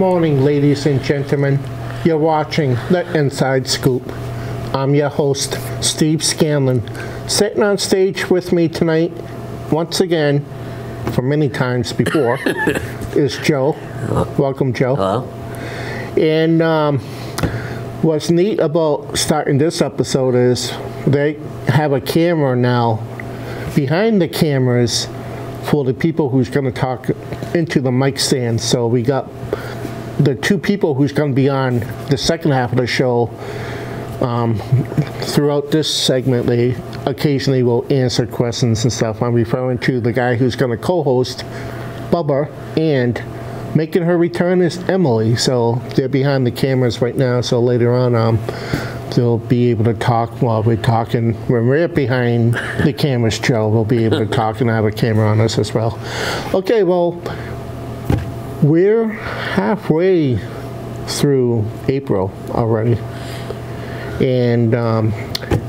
morning, ladies and gentlemen. You're watching The Inside Scoop. I'm your host, Steve Scanlon. Sitting on stage with me tonight, once again, for many times before, is Joe. Welcome, Joe. Hello? And um, what's neat about starting this episode is they have a camera now behind the cameras for the people who's going to talk into the mic stand. So we got the two people who's going to be on the second half of the show. Um, throughout this segment, they occasionally will answer questions and stuff. I'm referring to the guy who's going to co-host, Bubba, and making her return is Emily. So they're behind the cameras right now. So later on, um, they'll be able to talk while we're talking. When we're behind the cameras, Joe, we'll be able to talk and have a camera on us as well. Okay, well, we're halfway through April already. And um,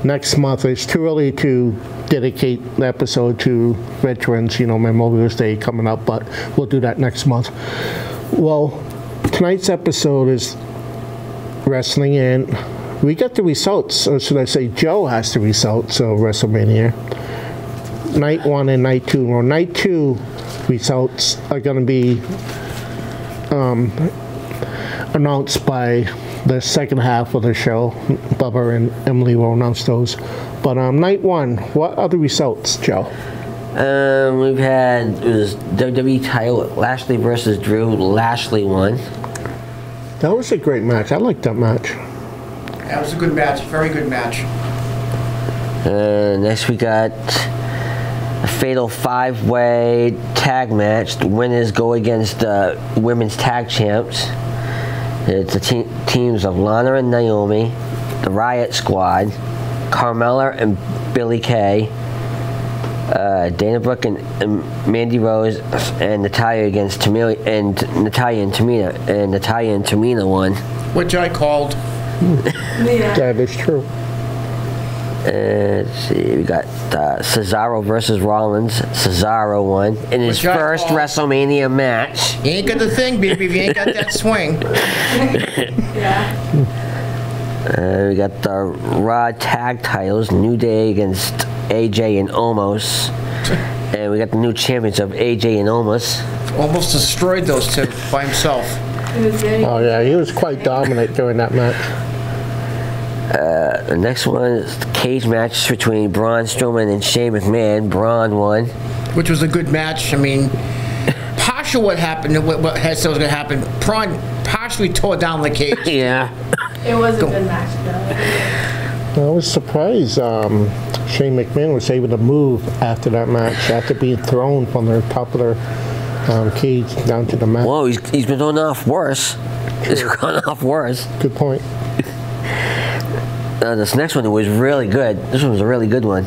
next month, it's too early to dedicate the episode to veterans, you know, Memorial Day coming up, but we'll do that next month. Well, tonight's episode is wrestling, and we got the results, or should I say, Joe has the results of WrestleMania. Night one and night two. Well, night two results are going to be um, announced by the second half of the show. Bubba and Emily will announce those. But um, night one, what are the results, Joe? Um, we've had it was WWE title Lashley versus Drew. Lashley won. That was a great match. I liked that match. That was a good match, very good match. Uh, next we got a fatal five-way tag match. The winners go against the women's tag champs. It's the te- teams of Lana and Naomi, the Riot Squad, Carmella and Billie Kay, uh, Dana Brooke and, and Mandy Rose, and Natalya against Tamina and Natalya and Tamina, and Natalya and Tamina won. Which I called. Yeah. That is true. Uh, let's see, we got uh, Cesaro versus Rollins. Cesaro won in his Which I first WrestleMania match. You ain't got the thing, baby, if you ain't got that swing. Yeah. Uh, we got the Raw tag titles, New Day against AJ and Omos. And we got the new champions of AJ and Omos. Almost destroyed those two by himself. It was very. Oh, yeah, he was quite dominant during that match. The next one is the cage match between Braun Strowman and Shane McMahon. Braun won. which was a good match. I mean, partial what happened, what, what had said was going to happen. Braun partially tore down the cage. Yeah. It was a good match though. I was surprised um, Shane McMahon was able to move after that match, after being thrown from the top of the um, cage down to the mat. Whoa, he's, he's been going off worse. He's gone off worse. Good point. Uh, this next one was really good. This one was a really good one.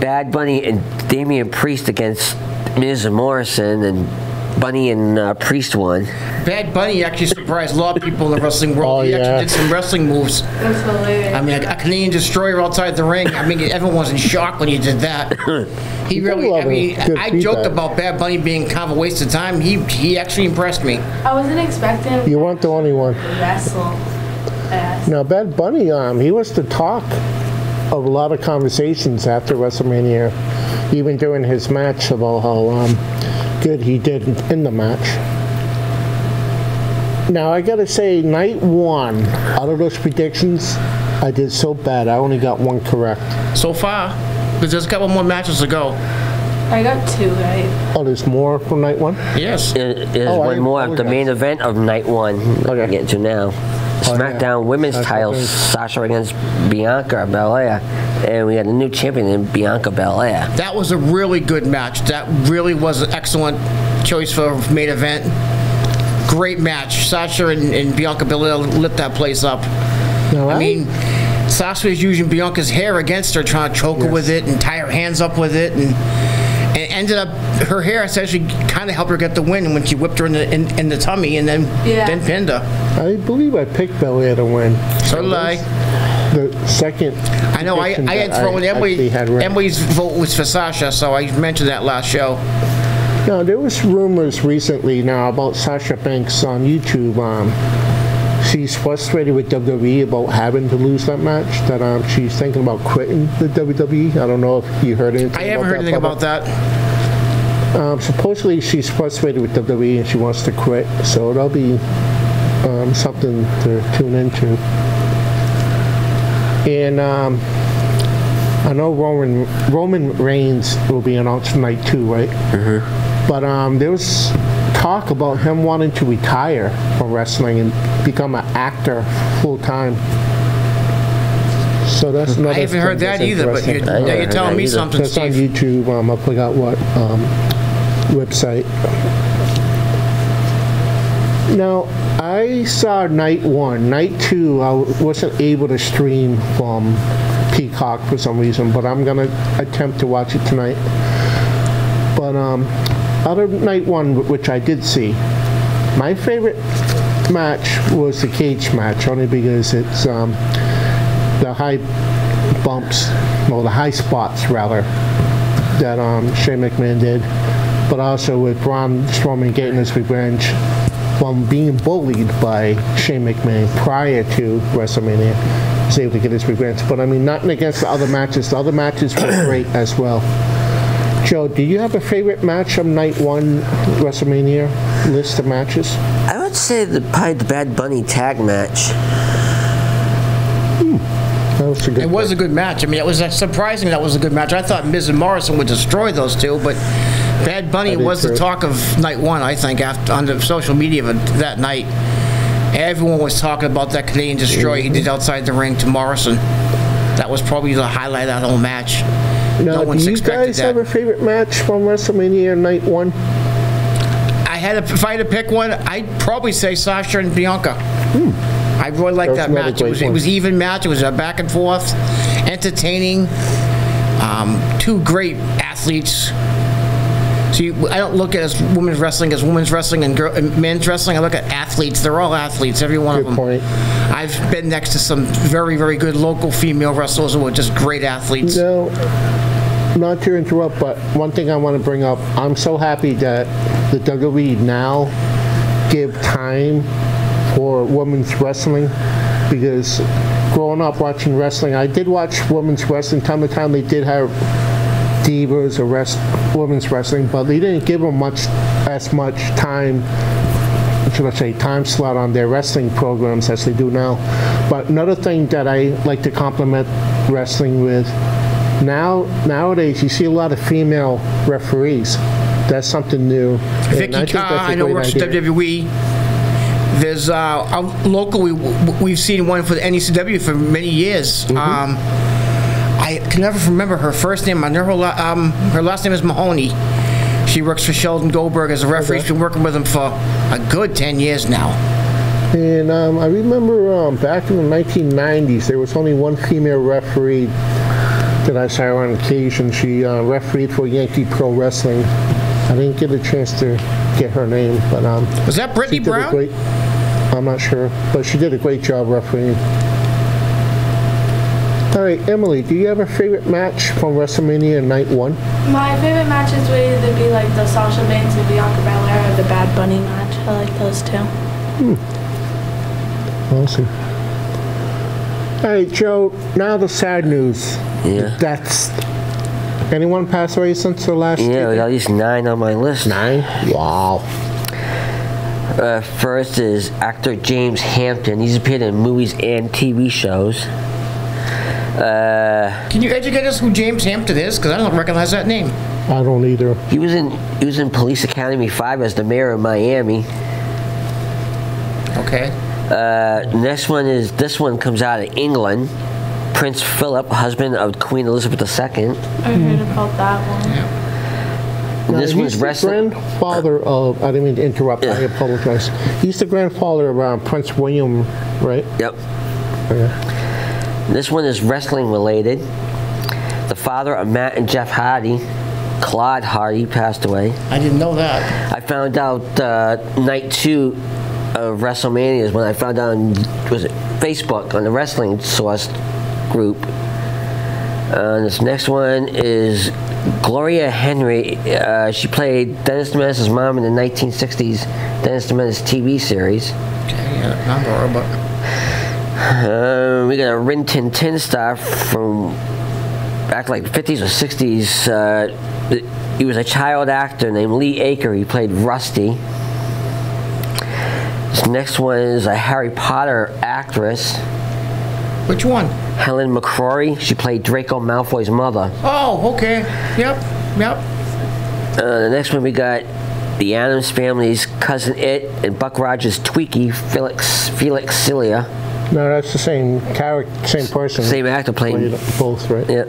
Bad Bunny and Damian Priest against Miz and Morrison, and Bunny and uh, Priest won. Bad Bunny actually surprised a lot of people in the wrestling world. Oh, he yeah. actually did some wrestling moves. It was hilarious. I mean, a, a Canadian destroyer outside the ring. I mean, everyone was in shock when he did that. He really, I mean, good I joked feedback. about Bad Bunny being kind of a waste of time. He he actually impressed me. I wasn't expecting You weren't the only one. to wrestle fast. Now, Bad Bunny, um, he was the talk of a lot of conversations after WrestleMania, even during his match about how um, good he did in the match. Now, I gotta say, night one, out of those predictions, I did so bad. I only got one correct. So far, but there's a couple more matches to go. I got two right. Oh, there's more from night one? Yes. There- There's Oh, I one more of the main event of night one. Okay. Okay. Get to now. Oh, yeah. SmackDown Women's That's title, okay. Sasha against Bianca Belair, and we got a new champion in Bianca Belair. That was a really good match. That really was an excellent choice for main event. Great match. Sasha and, and Bianca Belair lit that place up. No, I mean, Sasha was using Bianca's hair against her, trying to choke her with it and tie her hands up with it, and and ended up her hair essentially kind of helped her get the win when she whipped her in the in, in the tummy and then Yeah. then pinned her. I believe I picked Belair to win. So did I. The second. I know. I, I had thrown I Emily. had. Emily's vote was for Sasha, so I mentioned that last show. Now, there was rumors recently now about Sasha Banks on YouTube. Um, she's frustrated with WWE about having to lose that match. That um, she's thinking about quitting the WWE. I don't know if you heard anything. I haven't heard anything about that. Um, supposedly, she's frustrated with WWE and she wants to quit. So that'll be um, something to tune into. And um, I know Roman Roman Reigns will be announced tonight too, right? Mm-hmm. But um, there was talk about him wanting to retire from wrestling and become an actor full time. So that's another. I haven't heard that either, but you're, now you're telling me something, That's on Steve. YouTube. Um, I forgot what um, website. Now, I saw night one. Night two, I wasn't able to stream from Peacock for some reason, but I'm gonna attempt to watch it tonight. But um, of night one, which I did see, my favorite match was the cage match, only because it's um, the high bumps, well, the high spots rather, that um, Shane McMahon did, but also with Braun Strowman getting his revenge from being bullied by Shane McMahon prior to WrestleMania. He was able to get his revenge. But I mean, nothing against the other matches. The other matches were great as well. Joe, do you have a favorite match from night one WrestleMania list of matches? I would say the probably the Bad Bunny tag match. Hmm. That was a good It was a good match. I mean, it was uh, surprising that was a good match. I thought Miz and Morrison would destroy those two, but Bad Bunny I did was the talk of night one, I think, after on the social media uh, that night. Everyone was talking about that Canadian Destroyer he did mm-hmm. outside the ring to Morrison. That was probably the highlight of that whole match. Now, no one's do you expected guys that. have a favorite match from WrestleMania night one? I had to, if I had to pick one, I'd probably say Sasha and Bianca. I really liked Hmm. That that match. It was, it was even match. It was a back and forth, entertaining. Um, two great athletes. See, I don't look at as women's wrestling as women's wrestling and, girl, and men's wrestling. I look at athletes. They're all athletes, every one Good of them. point. I've been next to some very, very good local female wrestlers who are just great athletes. No, not to interrupt, but one thing I want to bring up, I'm so happy that the WWE now give time for women's wrestling because growing up watching wrestling, I did watch women's wrestling. Time to time, they did have divas or rest, women's wrestling, but they didn't give them much as much time should I say, time slot on their wrestling programs as they do now. But another thing that I like to compliment wrestling with, now nowadays you see a lot of female referees. That's something new. I Vicky think Carr, I know works idea. WWE. There's uh, locally we've seen one for the NECW for many years. Mm-hmm. Um, I can never remember her first name. I know her, um, her last name is Mahoney. She works for Sheldon Goldberg as a referee. She's been working with him for a good 10 years now. And um, I remember um, back in the 1990s, there was only one female referee that I saw on occasion. She uh, refereed for Yankee Pro Wrestling. I didn't get a chance to get her name, but um, Was that Brittany Brown? great, I'm not sure, but she did a great job refereeing. All right, Emily, do you have a favorite match from WrestleMania Night One? My favorite matches would either be like the Sasha Banks and Bianca Belair or the Bad Bunny match. I like those two. Hmm. Awesome. All right, Joe. Now the sad news. Yeah. That's. Anyone pass away since the last? Yeah, we got at least nine on my list. Nine. Wow. Uh, first is actor James Hampton. He's appeared in movies and TV shows. Uh, Can you educate us who James Hampton is? Because I don't recognize that name. I don't either. he was in he was in Police Academy 5 as the mayor of Miami. Okay. Uh, next one is this one comes out of England. Prince Philip, husband of Queen Elizabeth II. I heard about that one. And this Now, one's he's the wrestling. grandfather of. I didn't mean to interrupt. I apologize. He's the grandfather of uh, Prince William, right? Yep. Yeah. This one is wrestling related. The father of Matt and Jeff Hardy, Claude Hardy, passed away. I didn't know that. I found out uh, night two of WrestleMania is when I found out on was it Facebook on the Wrestling Source group. Uh, this next one is Gloria Henry, uh, she played Dennis the Menace's mom in the 1960s Dennis the Menace TV series. Okay, yeah, her, but Uh, we got a Rin Tin Tin star from back like 50s or 60s. Uh, he was a child actor named Lee Aker. He played Rusty. This next one is a Harry Potter actress, which one? Helen McCrory. She played Draco Malfoy's mother. Oh, okay. Yep, yep. Uh, the next one we got the Addams family's cousin It and Buck Rogers' Twiki, Felix Felix Silla. No, that's the same character, same person. Same actor playing both, right? Yeah.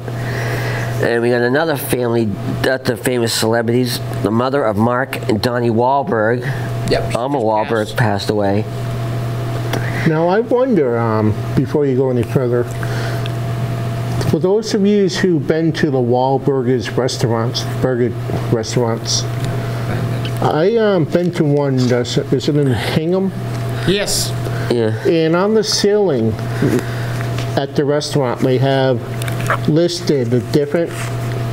And we got another family, other famous celebrities. The mother of Mark and Donnie Wahlberg, Yep. Alma just Wahlberg, passed. passed away. Now, I wonder, um, before you go any further, for those of you who've been to the Wahlburgers restaurants, burger restaurants, I um, been to one. That's, is it in Hingham? Yes. Yeah. And on the ceiling at the restaurant, they have listed the different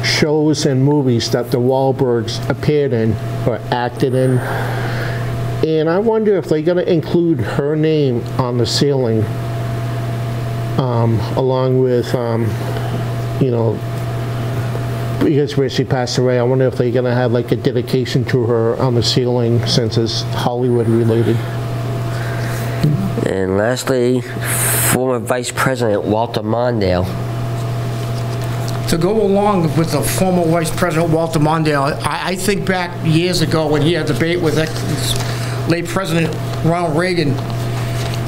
shows and movies that the Wahlbergs appeared in or acted in. And I wonder if they're going to include her name on the ceiling, um, along with, um, you know, because where she passed away. I wonder if they're going to have like a dedication to her on the ceiling since it's Hollywood related. And lastly, former Vice President Walter Mondale. To go along with the former Vice President Walter Mondale, I, I think back years ago when he had a debate with late President Ronald Reagan,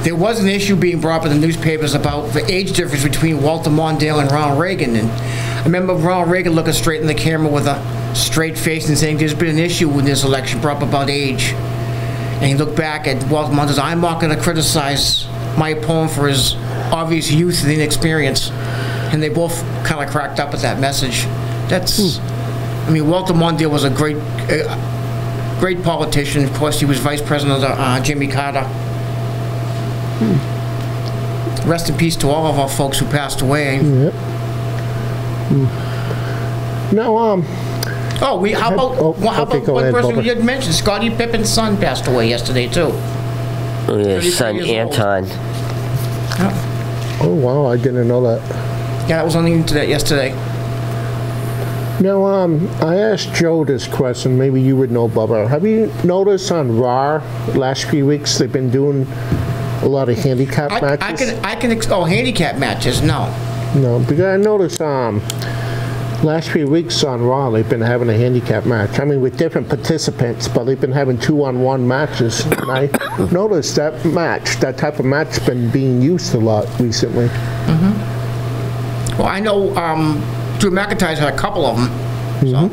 there was an issue being brought up in the newspapers about the age difference between Walter Mondale and Ronald Reagan. And I remember Ronald Reagan looking straight in the camera with a straight face and saying, there's been an issue in this election brought up about age. And he looked back at Walter Mondale, I'm not going to criticize my opponent for his obvious youth and inexperience. And they both kind of cracked up at that message. That's, I mean, Walter Mondale was a great, uh, great politician. Of course, he was vice president of uh, Jimmy Carter. Rest in peace to all of our folks who passed away. Yep. Now, um, Oh, we, how about, Oh, well, how okay, about go one ahead, person we Bubba. didn't mention? Scottie Pippen's son passed away yesterday, too. Oh, yeah, 33 son years old. Anton. oh wow, I didn't know that. Yeah, that was on the internet yesterday. Now, um, I asked Joe this question. Maybe you would know, Bubba. Have you noticed on Raw last few weeks they've been doing a lot of handicap I, matches? I can, I can, ex- oh, handicap matches, no. No, because I noticed um, last few weeks on Raw they've been having a handicap match. I mean, with different participants, but they've been having two-on-one matches. And I noticed that match, that type of match, been being used a lot recently. Well, I know um, Drew McIntyre's had a couple of them. So,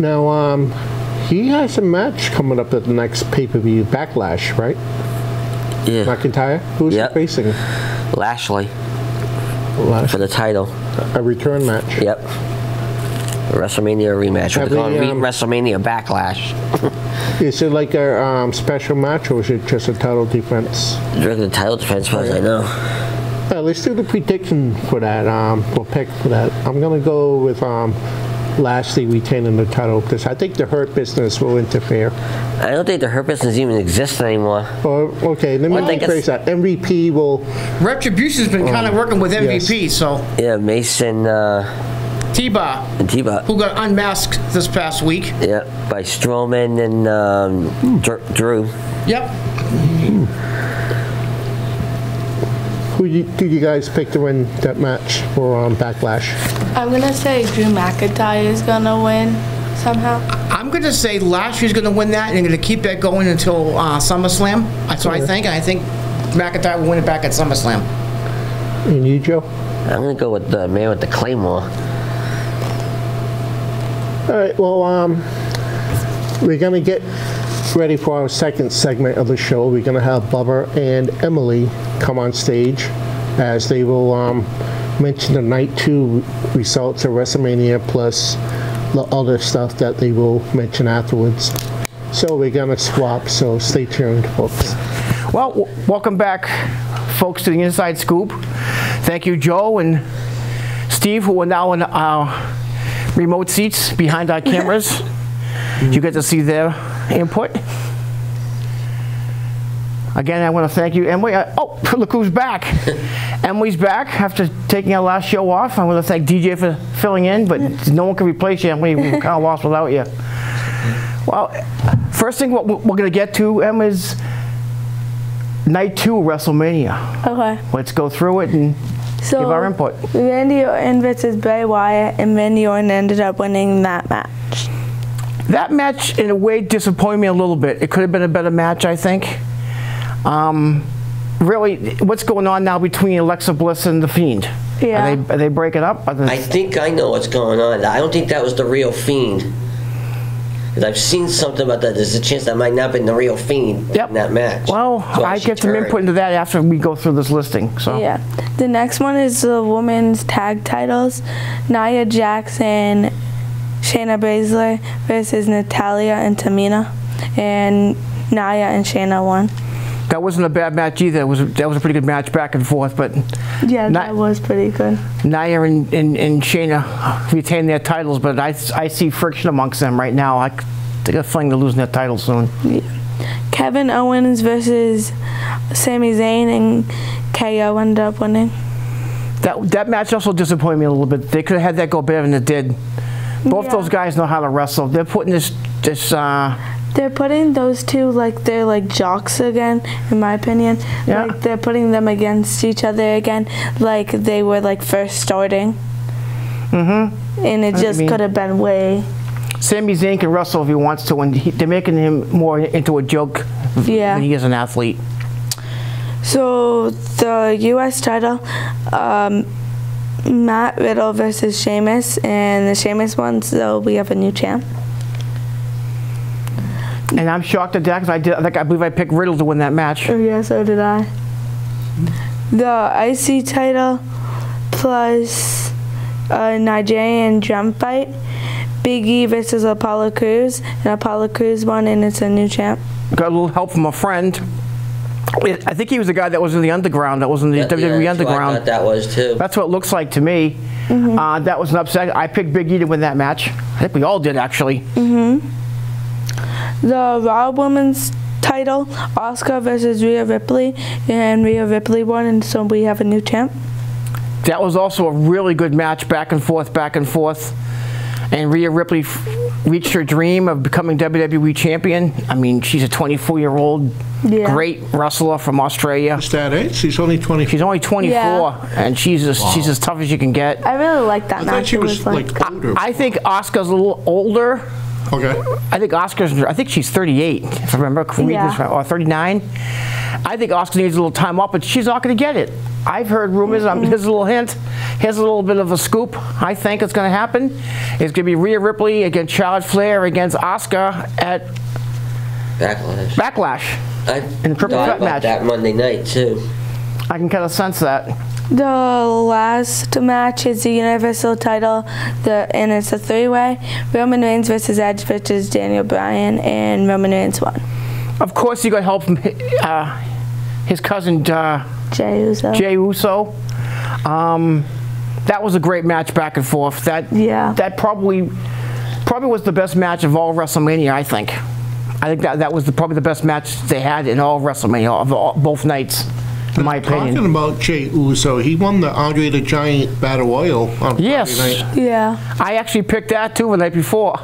Now, um, he has a match coming up at the next pay-per-view, Backlash, right? Yeah. McIntyre? Who's Yep. he facing? Lashley Last- for the title. A return match. Yep. WrestleMania rematch. Have they, calling it um, WrestleMania Backlash. Is it like a um, special match or is it just a title defense? During the title defense, I know. Uh, let's do the prediction for that. Um, we'll pick for that. I'm gonna go with um, Lashley retaining the title because I think the Hurt Business will interfere. I don't think the Hurt Business even exists anymore. Or okay, let me I think rephrase that. MVP will. Retribution's been kind of working with Oh, yes. MVP, so Yeah, Mason uh, T-Bar, and T-Bot. who got unmasked this past week. Yeah, by Strowman and um, Dr- Drew. Yep. Who you, do you guys pick to win that match for um, Backlash? I'm gonna say Drew McIntyre is gonna win somehow. I'm going to say Lashley's going to win that, and they're going to keep that going until uh, SummerSlam. That's what I think, I think McIntyre will win it back at SummerSlam. And you, Joe? I'm gonna go with the man with the claymore. All right. Well, um, we're gonna get ready for our second segment of the show. We're gonna have Bubba and Emily come on stage as they will um, mention the night two results of WrestleMania plus the other stuff that they will mention afterwards. So we're gonna swap. So stay tuned, folks. Well, w- welcome back, folks, to the Inside Scoop. Thank you, Joe, and Steve, who are now in our remote seats behind our cameras. You get to see their input. Again, I want to thank you, Emily. Uh, oh, look who's back. Emily's back after taking our last show off. I want to thank DJ for filling in, but no one can replace you, Emily. We're kind of lost without you. Well, first thing what we're going to get to, Em, is night two of WrestleMania. Okay. Let's go through it and So give our input. Randy Orton versus Bray Wyatt, and Randy Orton ended up winning that match. That match, in a way, disappointed me a little bit. It could have been a better match, I think. Um, really, what's going on now between Alexa Bliss and The Fiend? Yeah. Are they, are they breaking up? Are they- I think I know what's going on. I don't think that was the real fiend. 'Cause I've seen something about that. There's a chance that might not have been the real fiend Yep. in that match. well, So I she get some turned. input into that after we go through this listing. So Yeah. The next one is the women's tag titles. Nia Jackson, Shayna Baszler versus Natalya and Tamina. And Nia and Shayna won. that wasn't a bad match either. It was that was a pretty good match back and forth. But Yeah, Not- that was pretty good. Nia and, and, and Shayna retain their titles, but I, I see friction amongst them right now. I got a feeling they're losing their titles soon. Kevin Owens versus Sami Zayn and KO ended up winning. That that match also disappointed me a little bit. They could have had that go better than it did. Both Yeah. those guys know how to wrestle. They're putting this this uh, They're putting those two like they're like jocks again, in my opinion. Yeah. Like they're putting them against each other again, like they were like first starting. Mm-hmm. And it just could have been way. Sami Zayn can wrestle if he wants to, and he, they're making him more into a joke Yeah. than he is an athlete. So the U.S. title, um, Matt Riddle versus Sheamus, and the Sheamus one. So we have a new champ. And I'm shocked at that because I did. I think I believe I picked Riddle to win that match. Oh yeah, so did I. The IC title plus a Nigerian drum fight. Big E versus Apollo Crews, and Apollo Crews won, and it's a new champ. Got a little help from a friend. I think he was the guy that was in the underground. That was in the That- yeah, WWE that's what I underground. thought that was too. That's what it looks like to me. Uh, that was an upset. I picked Big E to win that match. I think we all did actually. The Raw Women's title, Asuka versus Rhea Ripley, and Rhea Ripley won, and so we have a new champ. That was also a really good match, back and forth, back and forth. And Rhea Ripley f- reached her dream of becoming WWE champion. I mean, she's a 24 year old Yeah. great wrestler from Australia. Is that it? She's only 20. She's only 24, Yeah. and she's as, she's as tough as you can get. I really like that I match. thought she It was like older. I think Asuka's a little older. Okay. I think Asuka's, I think she's 38, if I remember reading Yeah. or 39. I think Asuka needs a little time off, but she's not going to get it. I've heard rumors. Um, here's a little hint. Here's a little bit of a scoop. I think it's going to happen. It's going to be Rhea Ripley against Charlotte Flair against Oscar at Backlash. Backlash. I In the triple thought threat about match. that Monday night too. I can kind of sense that. The last match is the Universal title, the and it's a three-way: Roman Reigns versus Edge versus Daniel Bryan, and Roman Reigns won. Of course, you got help from uh, his cousin uh, Jey Uso. Jey Uso. Um, that was a great match back and forth. That Yeah. that probably probably was the best match of all WrestleMania. I think. I think that that was the, probably the best match they had in all WrestleMania of all, both nights, in my Talking opinion. about Jey Uso, he won the Andre the Giant Battle Royal on Yes. Friday night. Yeah. I actually picked that too the night before.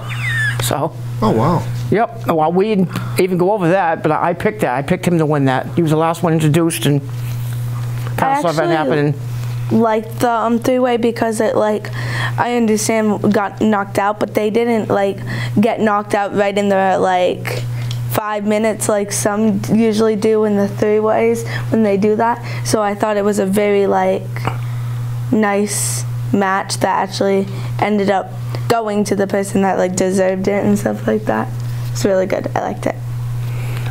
So, Oh, wow. yep. Well, we didn't even go over that, but I picked that. I picked him to win that. He was the last one introduced, and kind of saw that actually- happening. Like the um, three-way because it like I understand got knocked out, but they didn't like get knocked out right in the like five minutes like some usually do in the three ways when they do that. So I thought it was a very like nice match that actually ended up going to the person that like deserved it and stuff like that. It's really good. I liked it.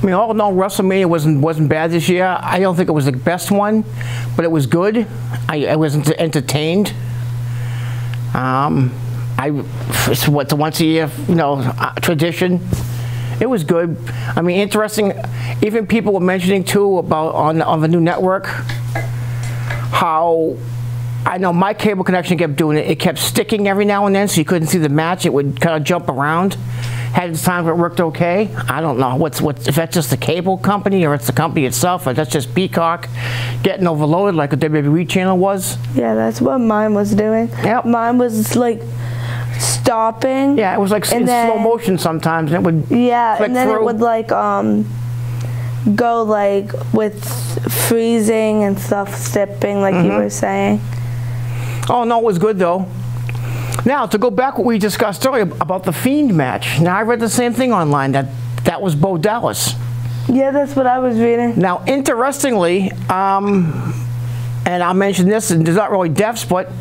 I mean, all in all, WrestleMania wasn't wasn't bad this year. I don't think it was the best one, but it was good. I, I was ent- entertained. Um, I it's what the once a year, you know, uh, tradition. It was good. I mean, interesting. Even people were mentioning too about on on the new network how I, know my cable connection kept doing it. It kept sticking every now and then, so you couldn't see the match. It would kind of jump around. Had its times it worked okay. I don't know what's what if that's just the cable company or it's the company itself, or that's just Peacock getting overloaded like a WWE channel was. Yeah, that's what mine was doing. Yep. Mine was like stopping. Yeah, it was like in slow motion sometimes, and it would Yeah, and then through. it would like um go like with freezing and stuff stepping like Mm-hmm. you were saying. Oh no, it was good though. Now to go back what we discussed earlier about the Fiend match. Now I read the same thing online that that was Bo Dallas. Yeah, that's what I was reading. Now interestingly, um, and I'll mention this, and there's not really deaths, but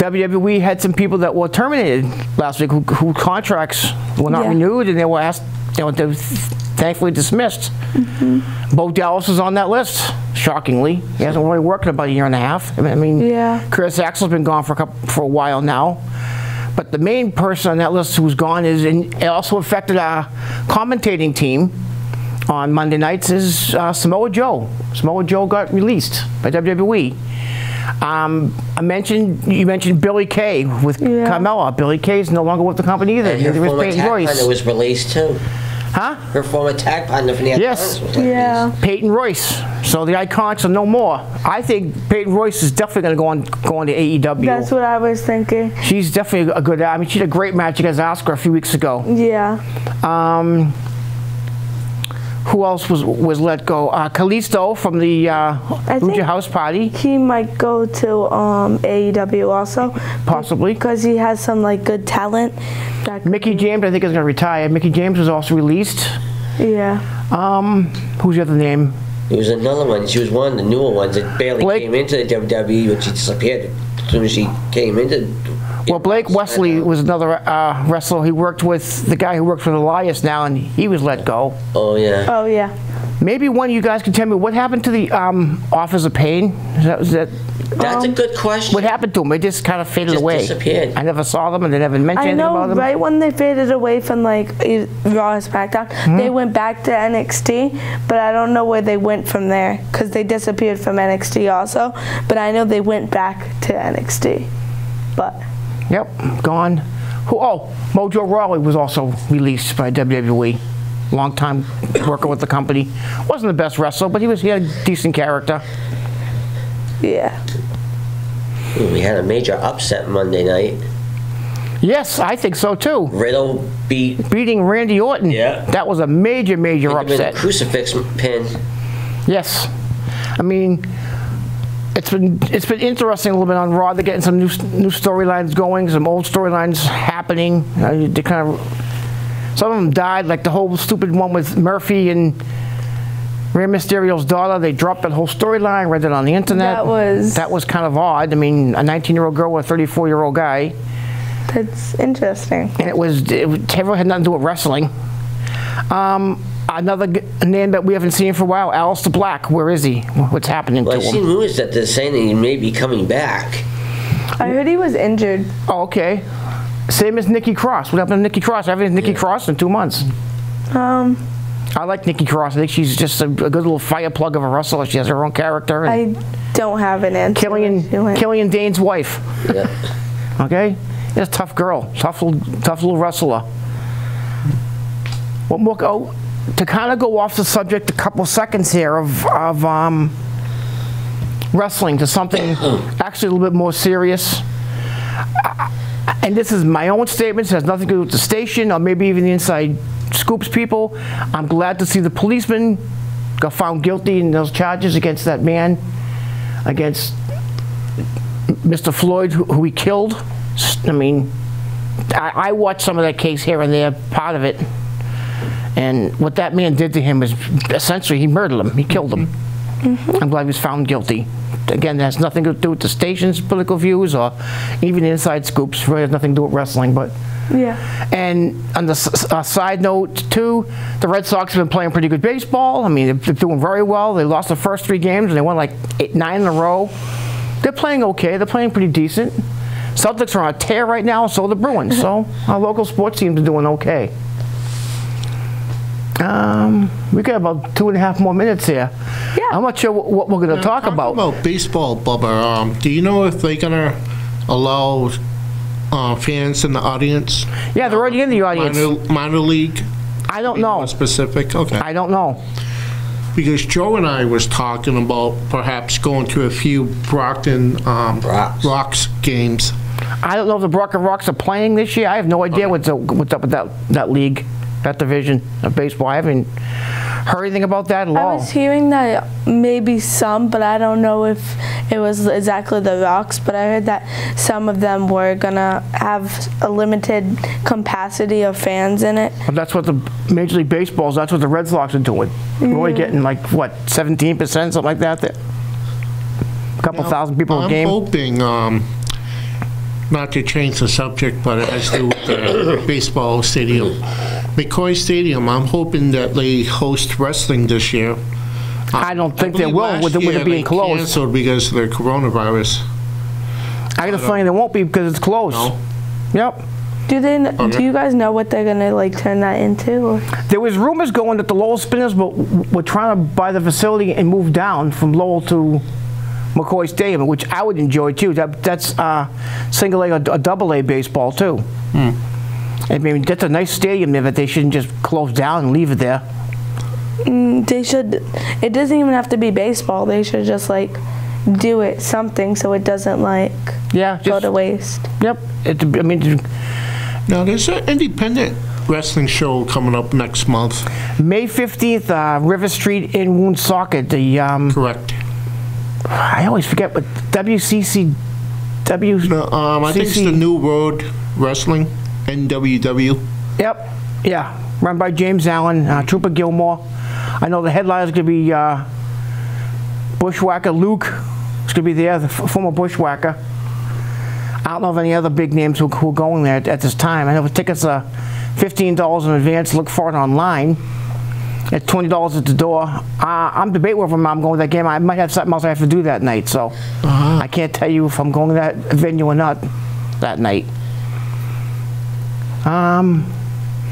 WWE had some people that were terminated last week who, who contracts were not Yeah. renewed, and they were asked, they were thankfully dismissed. Bo Dallas was on that list. Shockingly, he hasn't really worked in about a year and a half. I mean, Yeah. Chris Axel's been gone for a couple, for a while now. But the main person on that list who's gone is, and it also affected our commentating team on Monday nights is uh, Samoa Joe. Samoa Joe got released by WWE. Um, I mentioned you mentioned Billie Kay with Yeah. Carmella. Billie Kay is no longer with the company either. And her Neither former Peyton tag Royce. partner was released too. huh? Her former tag partner from the Yes. Iconics was released. Yeah. Peyton Royce. So the Iconics are no more. I think Peyton Royce is definitely going to go on go on to AEW. That's what I was thinking. She's definitely a good. I mean, she had a great match against Asuka a few weeks ago. Yeah. Um, who else was was let go? Uh, Kalisto from the uh, Lucha House Party, He might go to um, AEW also. possibly. Because he has some like good talent. That Mickie James, I think, is going to retire. Mickie James was also released. Yeah. Um, who's the other name? There was another one. She was one of the newer ones that barely Blake- came into the WWE, but she disappeared as soon as she came into. Well, Blake Wesley was another uh, wrestler. He worked with the guy who works for Elias now, and he was let go. Oh yeah. Oh yeah. Maybe one of you guys can tell me what happened to the um, Authors of Pain? Is that, is that, That's a good question. what happened to them? They just kind of faded Just away. disappeared. I never saw them, and they never mentioned I anything know about them. right when they faded away from like e- Raw or SmackDown, Hmm? they went back to NXT, but I don't know where they went from there because they disappeared from NXT also. But I know they went back to NXT. But Yep, gone. Who? Oh, Mojo Rawley was also released by WWE. Long time working with the company. Wasn't the best wrestler, but he was he had a decent character. Yeah, We had a major upset Monday night. Yes, I think so too. Riddle beat Beating Randy Orton. Yeah. That was a major, major him in a upset. crucifix pin. Yes. I mean, it's been it's been interesting a little bit on Raw. They're getting some new new storylines going, some old storylines happening. Uh, they kind of some of them died, like the whole stupid one with Murphy and Rey Mysterio's daughter. They dropped that whole storyline. Read it on the internet. That was- that was kind of odd. I mean, a 19-year-old girl with a 34-year-old guy, that's interesting. and it was it, was- had nothing to do with wrestling. Um, another g- name that we haven't seen for a while, Aleister Black. Where is he? What's happening Well, to I've him? seen rumors that they're saying that he may be coming back. I heard he was injured. Oh, okay. Same as Nikki Cross. What happened to Nikki Cross? I haven't seen Nikki Cross in two months. Um, I like Nikki Cross. I think she's just a, a good little fire plug of a wrestler. She has her own character. I don't have an answer. Killian, She Killian Dain's wife. Yeah. Okay? She's a tough girl. Tough little, tough little wrestler. What more? Oh, to kind of go off the subject a couple seconds here of, of um, wrestling to something actually a little bit more serious. and this is my own statement, it has nothing to do with the station or maybe even the inside scoops people. I'm glad to see the policeman got found guilty in those charges against that man, against Mr. Floyd, who, who he killed. I mean, I, I watched some of that case here and there, part of it. And what that man did to him is essentially he murdered him, he killed him. I'm glad he was found guilty. Again, that has nothing to do with the station's political views or even inside scoops. Really has nothing to do with wrestling, but. Yeah. And on the uh, side note, too, the Red Sox have been playing pretty good baseball. I mean, they're, they're doing very well. They lost the first three games and they won like eight, nine in a row. They're playing okay. They're playing pretty decent. Celtics are on a tear right now, so are the Bruins. So our local sports teams are doing okay. Um, we got about two and a half more minutes here. Yeah. I'm not sure what, what we're going to talk, about. About baseball, Bubba. Um, do you know if they're gonna allow uh, fans in the audience? Yeah, they're already in the audience. Minor, minor league. I don't Be more know. Specific. Okay. I don't know. Because Joe and I was talking about perhaps going to a few Brockton um, Rox. Rox games. I don't know if the Brockton Rox are playing this year. I have no idea what's, what's up with that, that league, that division of baseball. I haven't heard anything about that at I was hearing that maybe some, but I don't know if it was exactly the Rox. But I heard that some of them were gonna have a limited capacity of fans in it. But That's what the Major League Baseball's, that's what the Red Sox are doing. We're only getting like, what, 17%, something like that? there? A couple thousand people a I'm game. I'm hoping, um, not to change the subject, but it has to do with the baseball stadium. McCoy Stadium, I'm hoping that they host wrestling this year. I don't think they believe will last with it with year it being they closed. Canceled because of the coronavirus. I got a feeling it won't be because it's closed. No? Yep. Do they? kn- Okay. Do you guys know what they're gonna like turn that into? Or? There was rumors going that the Lowell Spinners were, were trying to buy the facility and move down from Lowell to McCoy Stadium, which I would enjoy too. That, that's uh, single A or a double A baseball too. I mean, that's a nice stadium there that they shouldn't just close down and leave it there. They should. It doesn't even have to be baseball. They should just like do it something so it doesn't like Yeah, go to waste. yep. It, I mean, Now, there's an independent wrestling show coming up next month, May 15th, uh, River Street in Woonsocket, the, um, correct? I always forget what, WCC, W, No, um, I think it's the New Road Wrestling, NWW. Yep, yeah, run by James Allen, uh, Trooper Gilmore. I know the headliner's gonna be uh, Bushwhacker Luke. It's gonna be there, the f- former Bushwhacker. I don't know of any other big names who, who are going there at, at this time. I know the tickets are fifteen dollars in advance. Look for it online. At twenty dollars at the door. Uh, I'm debating whether I'm going to that game. I might have something else I have to do that night, so I can't tell you if I'm going to that venue or not that night. Um,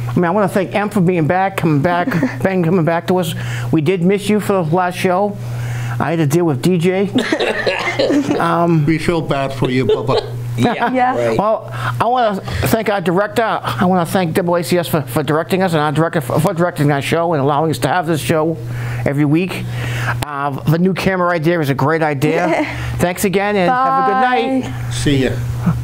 I mean, I want to thank Em for being back, coming back, Ben coming back to us. We did miss you for the last show. I had to deal with DJ. We feel bad for you, Bubba. Yeah. Yeah. Right. Well, I want to thank our director. I want to thank WACS for, for directing us and our director for, for directing our show and allowing us to have this show every week. Uh, the new camera idea is a great idea. Thanks again and have a good night. See ya.